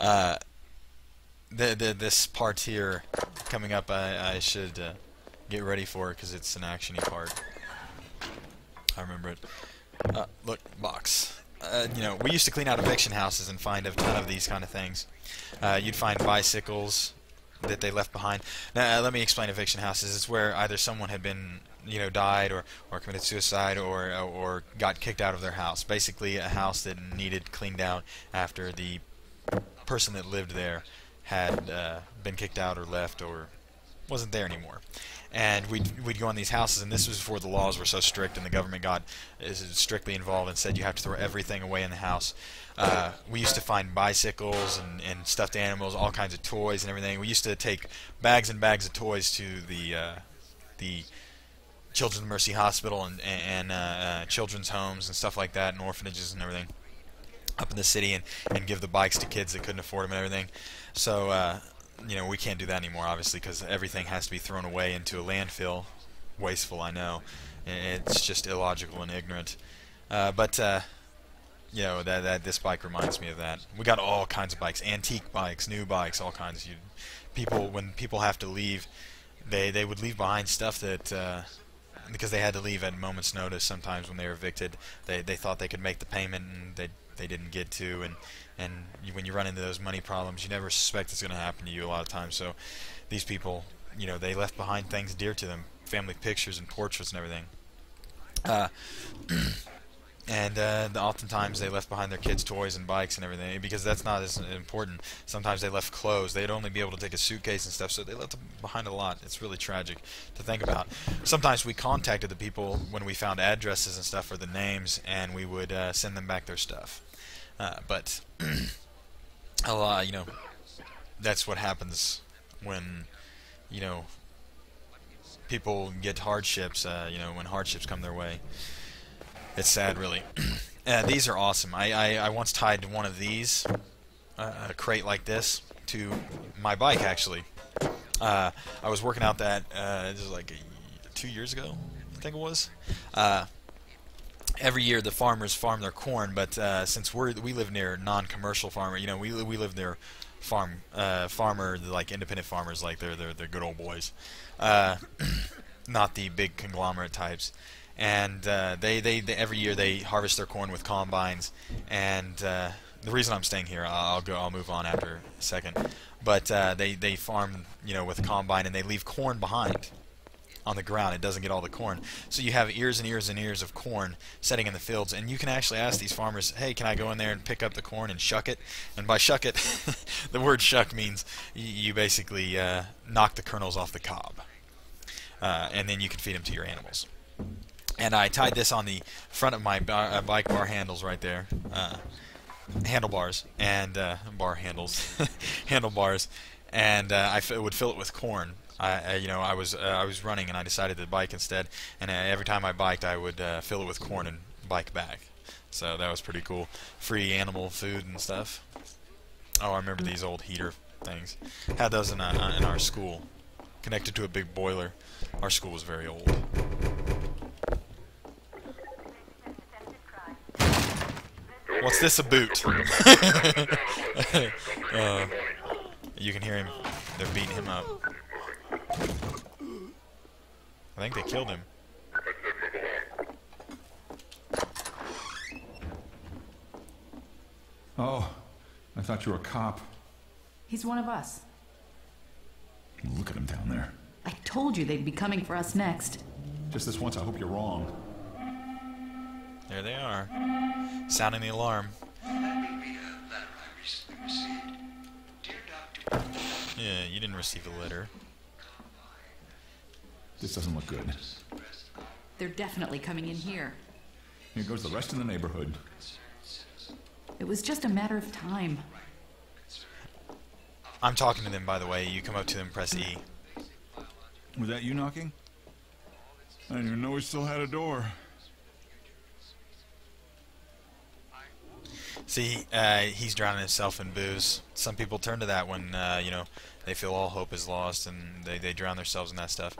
Uh, the, the this part here coming up, I I should uh, get ready for because it's an actiony part. I remember it. Uh, look, box. Uh, you know, we used to clean out eviction houses and find a ton of these kind of things. Uh, you'd find bicycles that they left behind. Now, uh, let me explain eviction houses. It's where either someone had been, you know, died or, or committed suicide or uh, or got kicked out of their house. Basically, a house that needed cleaned out after the person that lived there had uh, been kicked out or left or wasn't there anymore. And we'd, we'd go in these houses, and this was before the laws were so strict and the government got strictly involved and said you have to throw everything away in the house. Uh, we used to find bicycles and, and stuffed animals, all kinds of toys and everything. We used to take bags and bags of toys to the uh, the Children's Mercy Hospital and, and uh, uh, children's homes and stuff like that, and orphanages and everything up in the city, and, and give the bikes to kids that couldn't afford them and everything. So uh, you know we can't do that anymore, obviously, because everything has to be thrown away into a landfill. Wasteful, I know. It's just illogical and ignorant. Uh, but uh, you know that that this bike reminds me of that. We got all kinds of bikes, antique bikes, new bikes, all kinds. You people when people have to leave, they they would leave behind stuff that uh, because they had to leave at a moment's notice. Sometimes when they were evicted, they they thought they could make the payment and they they didn't get to, and and you, when you run into those money problems, you never suspect it's going to happen to you a lot of times. So these people, you know, they left behind things dear to them, family pictures and portraits and everything. Uh, and uh, oftentimes they left behind their kids' toys and bikes and everything because that's not as important. Sometimes they left clothes. They'd only be able to take a suitcase and stuff, so they left behind a lot. It's really tragic to think about. Sometimes we contacted the people when we found addresses and stuff or the names, and we would uh, send them back their stuff. Uh, but a lot, you know, that's what happens when you know people get hardships. Uh, you know, when hardships come their way. It's sad, really. uh, these are awesome. I, I, I, once tied one of these, uh, a crate like this, to my bike, actually. Uh, I was working out that, uh, this was like a, two years ago, I think it was. Uh, every year the farmers farm their corn, but uh, since we're, we live near non-commercial farmer, you know, we, we live near farm farmer, like independent farmers, like they're, they're, they're good old boys. not the big conglomerate types and uh, they, they, they, every year they harvest their corn with combines. And uh, the reason I'm staying here, I'll go, I'll move on after a second. But uh, they they farm, you know, with combine, and they leave corn behind on the ground. It doesn't get all the corn. So you have ears and ears and ears of corn setting in the fields, and you can actually ask these farmers, "Hey, can I go in there and pick up the corn and shuck it?" And by shuck it, the word shuck means you basically uh, knock the kernels off the cob, uh, and then you can feed them to your animals and I tied this on the front of my bar, uh, bike bar handles right there, uh, handlebars and uh, bar handles, handlebars, and uh, I would fill it with corn. I, you know, I was uh, I was running and I decided to bike instead, and uh, every time I biked, I would fill it with corn and bike back. So that was pretty cool. Free animal food and stuff. Oh, I remember these old heater things. Had those in, in our school, connected to a big boiler. Our school was very old. What's this a boot? uh, you can hear him. They're beating him up. I think they killed him. Oh, I thought you were a cop. He's one of us. Look at him down there. I told you they'd be coming for us next. Just this once, I hope you're wrong. There they are. Sounding the alarm. Yeah, you didn't receive a letter. This doesn't look good. They're definitely coming in here. Here goes the rest of the neighborhood. It was just a matter of time. I'm talking to them, by the way. You come up to them, press E. Was that you knocking? I didn't even know we still had a door. See, uh, he's drowning himself in booze. Some people turn to that when uh, you know they feel all hope is lost and they, they drown themselves in that stuff.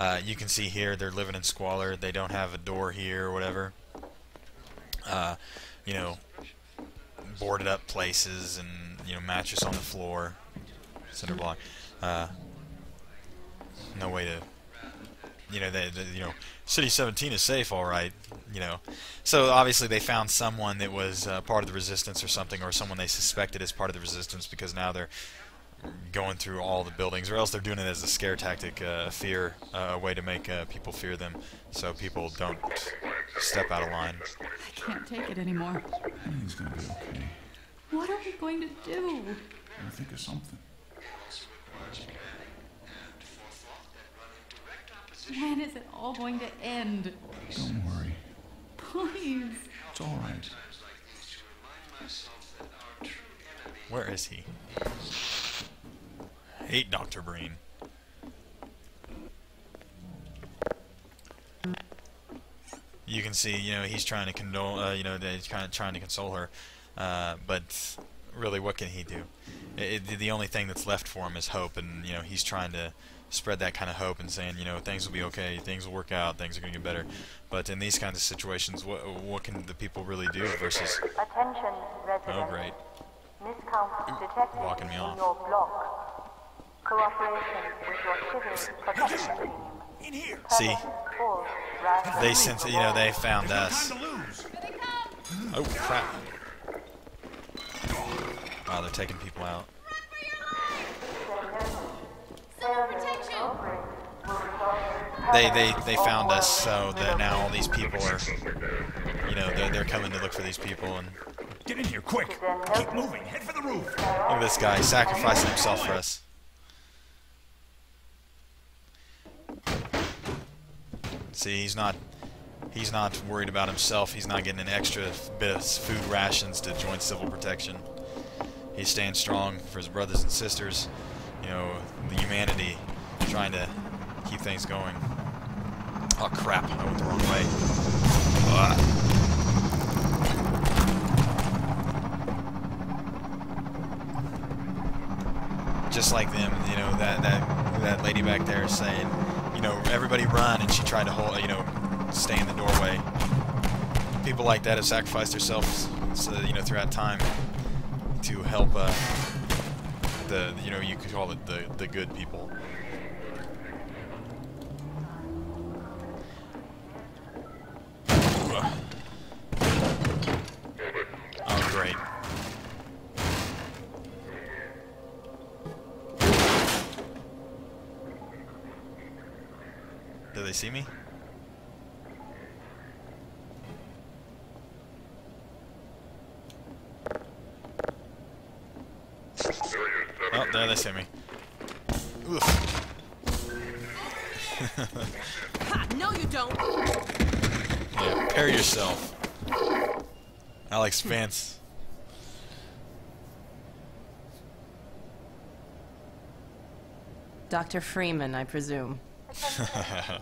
Uh, you can see here they're living in squalor. They don't have a door here or whatever. Uh, you know, boarded up places and you know mattress on the floor, cinder block. Uh, no way to, you know, they, they, you know, City 17 is safe, all right, you know. So obviously they found someone that was uh, part of the resistance or something, or someone they suspected as part of the resistance because now they're going through all the buildings, or else they're doing it as a scare tactic, uh, fear, uh, a way to make uh, people fear them, so people don't step out of line. I can't take it anymore. Everything's gonna be okay. What are we going to do? I'll think of something. When is it all going to end? Don't worry. Please. It's all right. Where is he? Hate Dr. Breen. You can see, you know, he's trying to condole, uh, you know, he's kind of trying to console her, uh, but really, what can he do? It, it, the only thing that's left for him is hope, and you know, he's trying to spread that kind of hope and saying, you know, things will be okay, things will work out, things are going to get better. But in these kinds of situations, what what can the people really do versus? Attention, residents. Oh, great. Miscount detected blocking me in off. your block. Cooperation with your civil protection team. In here. See, they than sense, you know, they found There's us. time. Oh crap! Wow, they're taking people out. They they they found us, so that now all these people are, you know, they're they're coming to look for these people, and Get in here, quick. Keep moving. Head for the roof. look at this guy sacrificing himself for us. See, he's not he's not worried about himself. He's not getting an extra bit of food rations to join civil protection. He's staying strong for his brothers and sisters. You know, the humanity, trying to keep things going. Oh crap! I went the wrong way. Ugh. Just like them, you know that that that lady back there saying, you know, everybody run, and she tried to hold, you know, stay in the doorway. People like that have sacrificed themselves, so, you know, throughout time to help uh, the, you know, you could call it the the good people. They see me? Oh, there they see me. Oof. Ha, no, you don't. Yeah, prepare yourself. Alyx Vance. Dr. Freeman, I presume.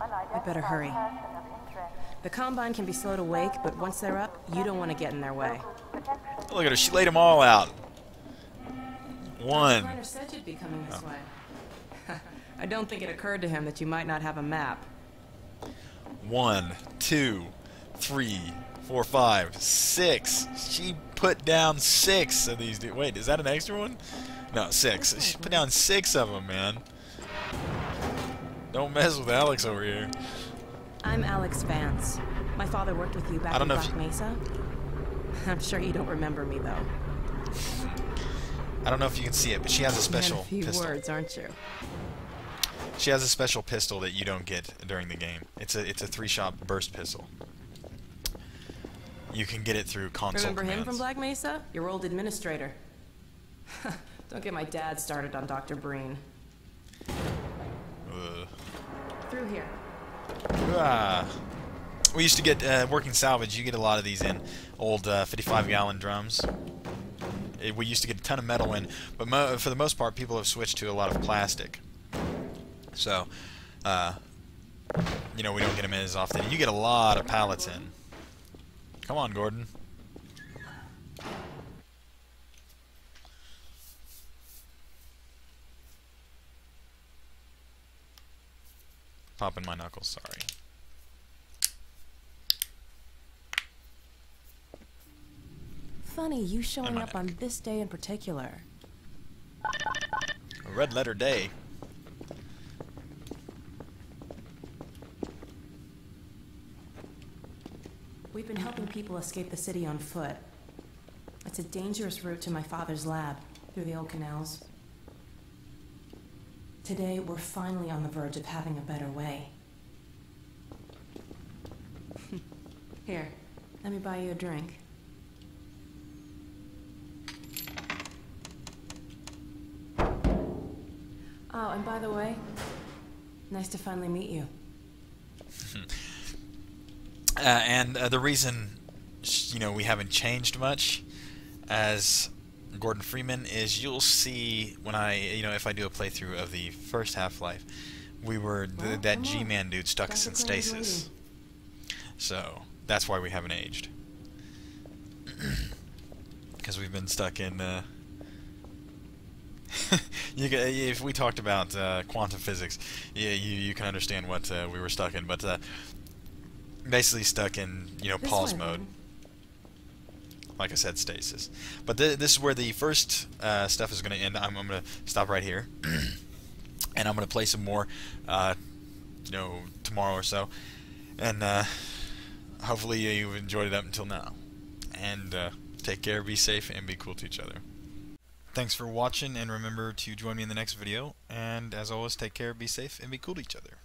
I better hurry. The Combine can be slow to wake, but once they're up, you don't want to get in their way. Look at her, she laid them all out. One. Kleiner said you'd be coming this way. I don't think it occurred to him that you might not have a map. One, two, three, four, five, six. She put down six of these. Wait, is that an extra one? No, six. She put down six of them, man. Don't mess with Alyx over here. I'm Alyx Vance. My father worked with you back I don't in know if Black Mesa. I'm sure you don't remember me, though. I don't know if you can see it, but she has a special a few pistol. words, aren't you? She has a special pistol that you don't get during the game. It's a it's a three-shot burst pistol. You can get it through console Remember him from Black Mesa? Your old administrator. don't get my dad started on Dr. Breen. Ugh. Through here. Ah. We used to get uh, working salvage. You get a lot of these in old 55-gallon drums. It- we used to get a ton of metal in, but for the most part, people have switched to a lot of plastic. So, uh, you know, we don't get them in as often. You get a lot of pallets in. Come on, Gordon. Popping my knuckles, sorry. Funny, you showing up on this day in particular. A red letter day. We've been helping people escape the city on foot. It's a dangerous route to my father's lab, through the old canals. Today, we're finally on the verge of having a better way. Here, let me buy you a drink. Oh, and by the way, nice to finally meet you. Uh, and uh, the reason, you know, we haven't changed much as Gordon Freeman is you'll see when I, you know, if I do a playthrough of the first Half-Life, we were Well, that G-Man dude stuck us in stasis. So that's why we haven't aged. Because we've been stuck in. Uh, you if we talked about uh, quantum physics, yeah, you you can understand what uh, we were stuck in. But uh, basically stuck in you know This pause mode. Like I said, stasis. But th this is where the first uh, stuff is going to end. I'm, I'm going to stop right here, and I'm going to play some more, uh, you know, tomorrow or so, and uh, hopefully you've enjoyed it up until now. And uh, take care, be safe, and be cool to each other. Thanks for watching, and remember to join me in the next video. And as always, take care, be safe, and be cool to each other.